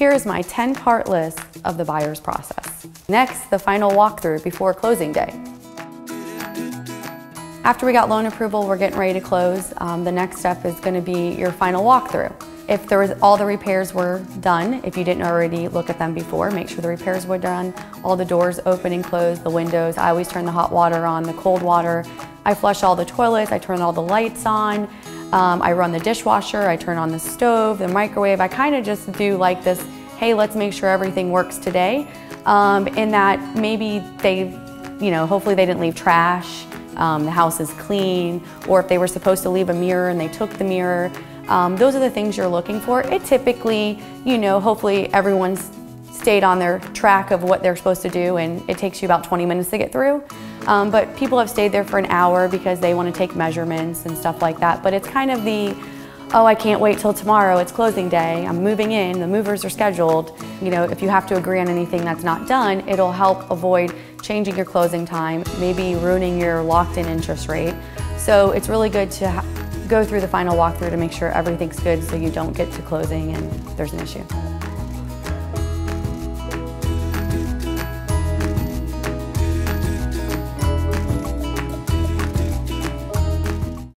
Here is my 10-part list of the buyer's process. Next, the final walkthrough before closing day. After we got loan approval, we're getting ready to close. Um, the next step is going to be your final walkthrough. If there was all the repairs were done, if you didn't already look at them before, make sure the repairs were done. All the doors open and closed, the windows. I always turn the hot water on, the cold water. I flush all the toilets, I turn all the lights on. Um, I run the dishwasher, I turn on the stove, the microwave. I kind of just do like this, hey, let's make sure everything works today. Um, in that maybe they, you know, hopefully they didn't leave trash, um, the house is clean, or if they were supposed to leave a mirror and they took the mirror. Um, those are the things you're looking for. It typically, you know, hopefully everyone's stayed on their track of what they're supposed to do and it takes you about 20 minutes to get through. Um, but people have stayed there for an hour because they want to take measurements and stuff like that. But it's kind of the, oh, I can't wait till tomorrow, it's closing day, I'm moving in, the movers are scheduled. You know, if you have to agree on anything that's not done, it'll help avoid changing your closing time, maybe ruining your locked in interest rate. So it's really good to go through the final walkthrough to make sure everything's good so you don't get to closing and there's an issue.